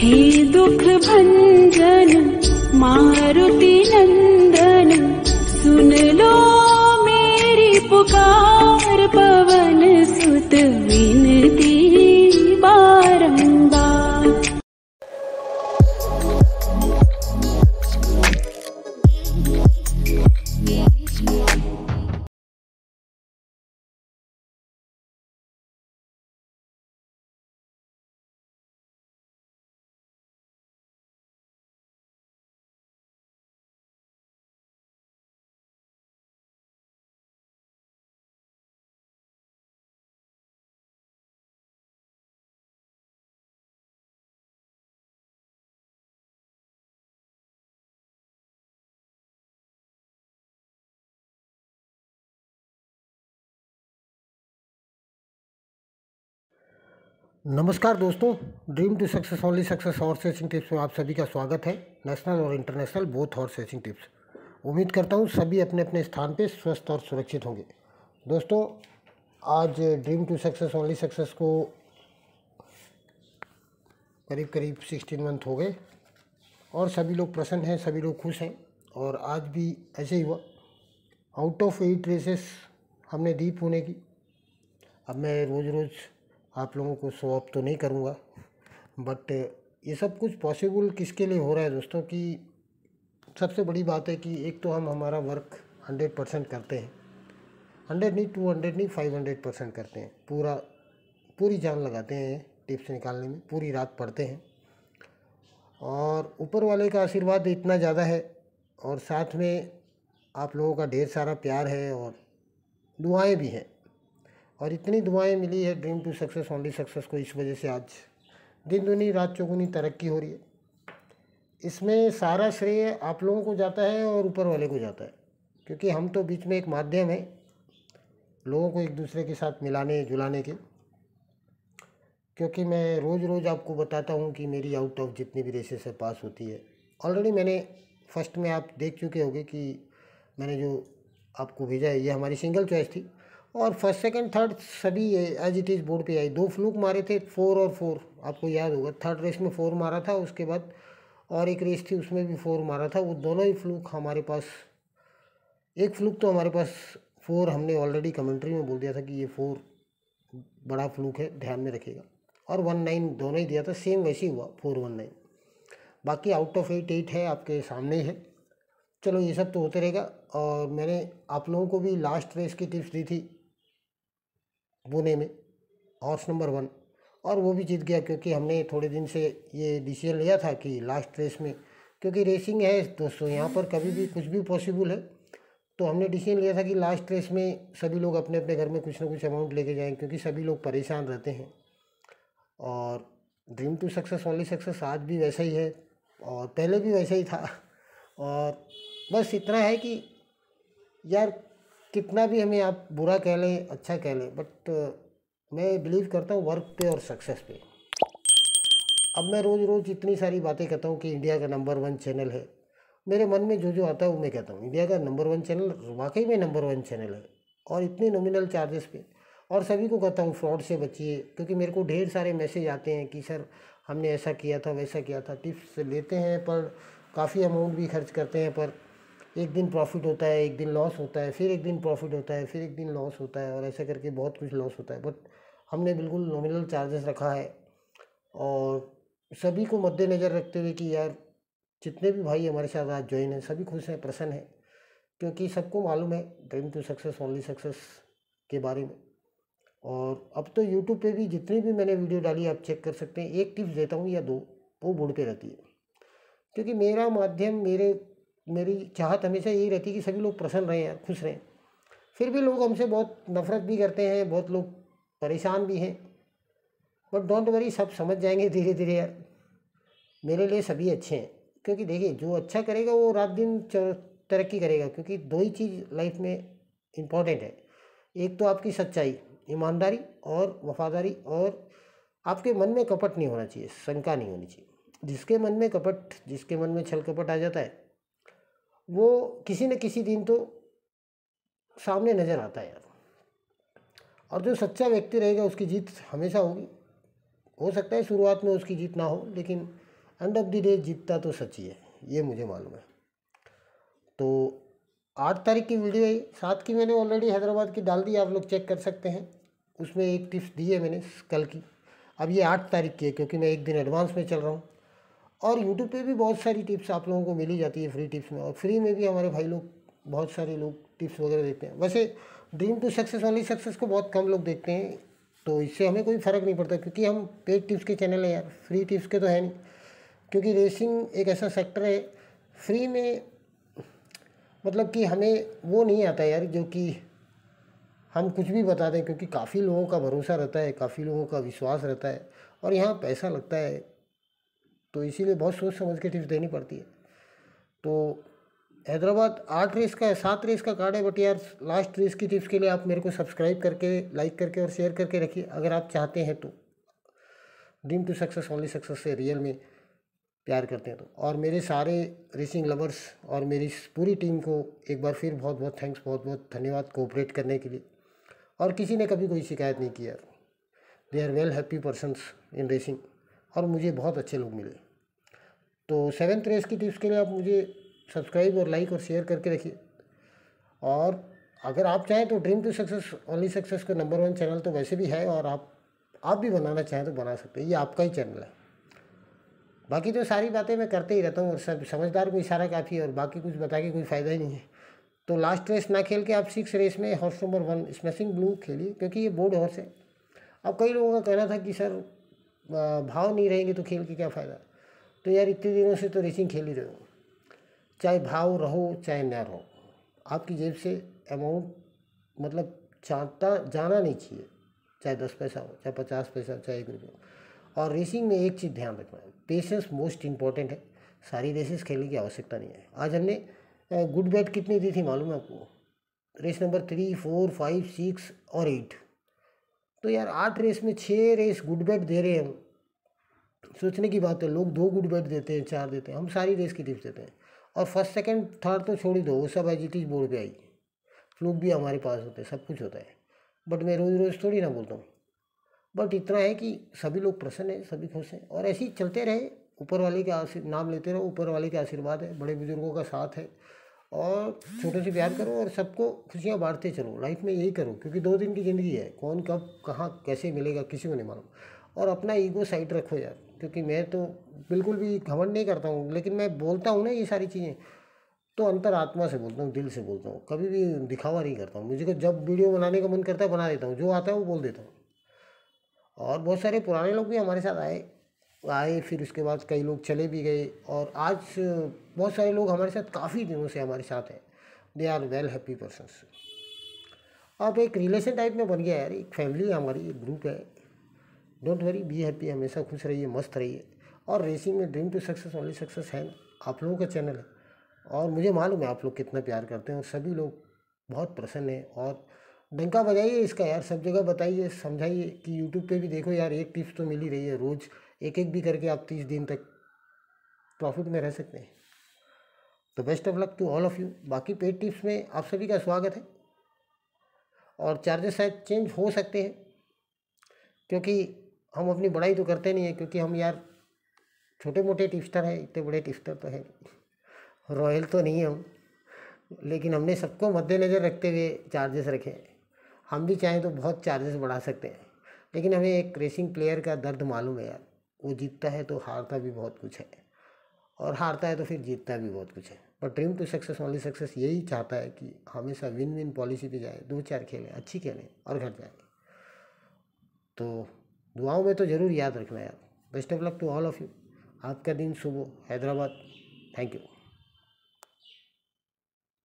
हे दुख भंजन मारुति नंदन सुन लो मेरी पुकार पवन सुत विनती नमस्कार दोस्तों dream to success only success horse racing tips में आप सभी का स्वागत है नेशनल और international both horse racing tips उम्मीद करता हूँ सभी अपने अपने स्थान पे स्वस्थ और सुरक्षित होंगे। दोस्तों, आज dream to success only success को करीब करीब सिक्सटीन मंथ हो गए और सभी लोग प्रसन्न हैं, सभी लोग खुश हैं और आज भी ऐसे ही हुआ। आउट ऑफ़ एट रेसेस हमने दी पुणे की। अब मैं रोज़ रोज़ आप लोगों को शो अप तो नहीं करूँगा बट ये सब कुछ पॉसिबल किसके लिए हो रहा है दोस्तों कि सबसे बड़ी बात है कि एक तो हम हमारा वर्क हंड्रेड परसेंट करते हैं हंड्रेड नहीं टू हंड्रेड नहीं फाइव हंड्रेड परसेंट करते हैं, पूरा, पूरी जान लगाते हैं टिप्स निकालने में, पूरी रात पढ़ते हैं। और ऊपर वाले का आशीर्वाद इतना ज़्यादा है और साथ में आप लोगों का ढेर सारा प्यार है और दुआएँ भी हैं। और इतनी दुआएँ मिली है dream to success only success को इस वजह से आज। दिन दुनी, रात चौगुनी तरक्की हो रही है। इसमें सारा श्रेय आप लोगों को जाता है और ऊपर वाले को जाता है। क्योंकि हम तो बीच में एक माध्यम है, लोगों को एक दूसरे के साथ मिलाने, जुलाने के। क्योंकि मैं रोज़ रोज़ आपको बताता हूँ कि मेरी आउट ऑफ़ जितनी भी रेसेस है पास होती है। ऑलरेडी मैंने फ़र्स्ट में आप देख चुके होंगे कि मैंने जो आपको भेजा है, ये हमारी सिंगल चॉइस थी। और फ़र्स्ट सेकंड थर्ड सभी एज इट इज़ बोर्ड पे आई। दो फ्लूक मारे थे फोर और फोर आपको याद होगा थर्ड रेस में फोर मारा था, उसके बाद और एक रेस थी, उसमें भी फोर मारा था। वो दोनों ही फ्लूक हमारे पास, एक फ्लूक तो हमारे पास फोर हमने ऑलरेडी कमेंट्री में बोल दिया था कि ये फोर बड़ा फ्लूक है, ध्यान में रखिएगा। और वन नाइन दोनों ही दिया था सेम वैसे ही हुआ फोर वन नाइन बाकी आउट ऑफ़ एट एट है, आपके सामने ही है। चलो ये सब तो होते रहेगा। और मैंने आप लोगों को भी लास्ट रेस की टिप्स दी थी। पुणे में हॉर्स नंबर वन और वो भी जीत गया क्योंकि हमने थोड़े दिन से ये डिसीज़न लिया था कि लास्ट रेस में, क्योंकि रेसिंग है दोस्तों, यहाँ पर कभी भी कुछ भी पॉसिबल है। तो हमने डिसीज़न लिया था कि लास्ट रेस में सभी लोग अपने अपने घर में कुछ ना कुछ अमाउंट लेके जाएँ, क्योंकि सभी लोग परेशान रहते हैं। और dream to success only success आज भी वैसा ही है, और पहले भी वैसा ही था। और बस इतना है कि यार कितना भी हमें आप बुरा कह लें अच्छा कह लें बट मैं बिलीव करता हूँ वर्क पे और सक्सेस पे। अब मैं रोज़ रोज़ इतनी सारी बातें कहता हूँ कि इंडिया का नंबर वन चैनल है। मेरे मन में जो जो आता है वो मैं कहता हूँ। इंडिया का नंबर वन चैनल वाकई में नंबर वन चैनल है और इतने नॉमिनल चार्जेस पे। और सभी को कहता हूँ फ्रॉड से बचिए, क्योंकि मेरे को ढेर सारे मैसेज आते हैं कि, सर, हमने ऐसा किया था, वैसा किया था। टिप्स लेते हैं पर काफ़ी अमाउंट भी खर्च करते हैं पर एक दिन प्रॉफिट होता है, एक दिन लॉस होता है, फिर एक दिन प्रॉफिट होता है, फिर एक दिन लॉस होता है और ऐसा करके बहुत कुछ लॉस होता है। बट हमने बिल्कुल नॉमिनल चार्जेस रखा है और सभी को मद्देनज़र रखते हुए कि यार, जितने भी भाई हमारे साथ आज ज्वाइन हैं, सभी खुश हैं, प्रसन्न हैं, क्योंकि सबको मालूम है dream to success only success के बारे में। और अब तो यूट्यूब पे भी जितनी भी मैंने वीडियो डाली, आप चेक कर सकते हैं, एक टिप्स देता हूँ या दो, वो बोर्ड पे रहती है। क्योंकि मेरा माध्यम, मेरे मेरी चाहत हमेशा यही रहती है कि सभी लोग प्रसन्न रहें यार खुश रहें। फिर भी लोग हमसे बहुत नफ़रत भी करते हैं, बहुत लोग परेशान भी हैं। बट डोंट वरी सब समझ जाएँगे धीरे धीरे यार। मेरे लिए सभी अच्छे हैं। क्योंकि देखिए, जो अच्छा करेगा वो रात दिन तरक्की करेगा, क्योंकि दो ही चीज़ लाइफ में इंपॉर्टेंट है। एक तो आपकी सच्चाई, ईमानदारी और वफादारी और आपके मन में कपट नहीं होना चाहिए, शंका नहीं होनी चाहिए। जिसके मन में कपट, जिसके मन में छल कपट आ जाता है वो किसी न किसी दिन तो सामने नज़र आता है यार। और जो सच्चा व्यक्ति रहेगा, उसकी जीत हमेशा होगी। हो सकता है शुरुआत में उसकी जीत ना हो, लेकिन एंड ऑफ़ द डे जीतता तो सच ही है, ये मुझे मालूम है। तो आठ तारीख की वीडियो है, सात की मैंने ऑलरेडी हैदराबाद की डाल दी, आप लोग चेक कर सकते हैं। उसमें एक टिप्स दी है मैंने कल की। अब ये आठ तारीख की है, क्योंकि मैं एक दिन एडवांस में चल रहा हूँ। और यूट्यूब पे भी बहुत सारी टिप्स आप लोगों को मिली जाती है फ्री टिप्स में और फ्री में भी हमारे भाई लोग बहुत सारे लोग टिप्स वगैरह देते हैं। वैसे dream to success only success को बहुत कम लोग देखते हैं तो इससे हमें कोई फ़र्क नहीं पड़ता क्योंकि हम पेड टिप्स के चैनल हैं यार फ्री टिप्स के तो है नहीं। क्योंकि रेसिंग एक ऐसा सेक्टर है फ्री में मतलब कि हमें वो नहीं आता यार जो कि हम कुछ भी बता दें, क्योंकि काफ़ी लोगों का भरोसा रहता है, काफ़ी लोगों का विश्वास रहता है और यहाँ पैसा लगता है। तो इसीलिए बहुत सोच समझ के टिप्स देनी पड़ती है। तो हैदराबाद आठ रेस का है, सात रेस का कार्ड है बट यार लास्ट रेस की टिप्स के लिए आप मेरे को सब्सक्राइब करके लाइक करके और शेयर करके रखिए। अगर आप चाहते हैं तो। Dream to success only success से रियल में प्यार करते हैं तो। और मेरे सारे रेसिंग लवर्स और मेरी पूरी टीम को एक बार फिर बहुत बहुत थैंक्स बहुत बहुत धन्यवाद कोऑपरेट करने के लिए। और किसी ने कभी कोई शिकायत नहीं किया they are well happy persons in racing और मुझे बहुत अच्छे लोग मिले। तो सेवन्थ रेस की टिप्स के लिए आप मुझे सब्सक्राइब और लाइक और शेयर करके रखिए। और अगर आप चाहें तो dream to success only success का नंबर वन चैनल तो वैसे भी है और आप आप भी बनाना चाहें तो बना सकते हैं। ये आपका ही चैनल है। बाकी तो सारी बातें मैं करते ही रहता हूँ और सब, समझदार को इशारा काफ़ी है और बाकी कुछ बता के कोई फ़ायदा ही नहीं है। तो लास्ट रेस ना खेल के आप सिक्स रेस में horse number one smashing blue खेलिए, क्योंकि ये बोर्ड हॉर्स है। अब कई लोगों का कहना था कि, सर भाव नहीं रहेंगे तो खेल के क्या फ़ायदा? तो यार इतने दिनों से तो रेसिंग खेल ही रहे हो। चाहे भाव रहो, चाहे न रहो, आपकी जेब से अमाउंट मतलब चाहता जाना नहीं चाहिए। चाहे दस पैसा हो, चाहे पचास पैसा हो, चाहे एक रुपये हो। और रेसिंग में एक चीज़ ध्यान रखना है। पेशेंस मोस्ट इंपॉर्टेंट है। सारी रेसेस खेलने की आवश्यकता नहीं है। आज हमने गुड बैट कितनी दी थी मालूम है आपको? Race number three four five six और एट तो यार आठ रेस में छः रेस गुड बैट दे रहे हैं हम। सोचने की बात है, लोग दो गुड बैट देते हैं, चार देते हैं, हम सारी रेस की टिप्स देते हैं। और फ़र्स्ट सेकंड थर्ड तो छोड़ ही दो, वो सब एज इट इज़ बोर्ड पे आई। फ्लूक भी हमारे पास होते हैं, सब कुछ होता है। बट मैं रोज़ रोज़ थोड़ी ना बोलता हूँ। बट इतना है कि सभी लोग प्रसन्न हैं, सभी खुश हैं। और ऐसे ही चलते रहे, ऊपर वाले के नाम लेते रहो, ऊपर वाले के आशीर्वाद है, बड़े बुज़ुर्गों का साथ है। और छोटे से प्यार करो और सबको खुशियाँ बांटते चलो। लाइफ में यही करो, क्योंकि दो दिन की ज़िंदगी है। कौन कब, कहाँ, कैसे मिलेगा, किसी को नहीं मालूम। और अपना ईगो साइड रखो यार, क्योंकि मैं तो बिल्कुल भी घमंड नहीं करता हूँ, लेकिन मैं बोलता हूँ ना ये सारी चीज़ें तो अंतर आत्मा से बोलता हूँ, दिल से बोलता हूँ। कभी भी दिखावा नहीं करता हूँ। मुझे को जब वीडियो बनाने का मन करता है, बना देता हूँ। जो आता है, वो बोल देता हूँ। और बहुत सारे पुराने लोग भी हमारे साथ आए। आए, फिर उसके बाद कई लोग चले भी गए। और आज बहुत सारे लोग हमारे साथ काफ़ी दिनों से हमारे साथ हैं। They are well happy persons अब एक रिलेशन टाइप में बन गया यार एक फैमिली है हमारी, एक ग्रुप है। डोंट वरी बी हैप्पी हमेशा खुश रहिए, मस्त रहिए। और रेसिंग में dream to success only success है। आप लोगों का चैनल है। और मुझे मालूम है आप लोग कितना प्यार करते हैं सभी लोग बहुत प्रसन्न हैं। और डंका बजाइए इसका यार, सब जगह बताइए, समझाइए कि यूट्यूब पे भी देखो यार, एक टिप्स तो मिल ही रही है रोज़। एक एक भी करके आप तीस दिन तक प्रॉफिट में रह सकते हैं। तो best of luck to all of you बाकी पेड टिप्स में आप सभी का स्वागत है। और चार्जेस शायद चेंज हो सकते हैं। क्योंकि हम अपनी बड़ाई तो करते नहीं हैं, क्योंकि हम यार छोटे मोटे टिप्स्टर हैं, इतने बड़े टिप्स्टर तो हैं। रॉयल तो नहीं है हम। लेकिन हमने सबको मद्देनज़र रखते हुए चार्जेस रखे हैं। हम भी चाहें तो बहुत चार्जेस बढ़ा सकते हैं। लेकिन हमें एक रेसिंग प्लेयर का दर्द मालूम है यार। वो जीतता है तो हारता भी बहुत कुछ है। और हारता है तो फिर जीतता भी बहुत कुछ है। पर dream to success only success यही चाहता है कि हमेशा विन विन पॉलिसी पे जाए दो चार खेलें, अच्छी खेलें और घर जाए। तो दुआओं में तो ज़रूर याद रखना यार। Best of luck to all of you आपका दिन सुबह हैदराबाद। Thank you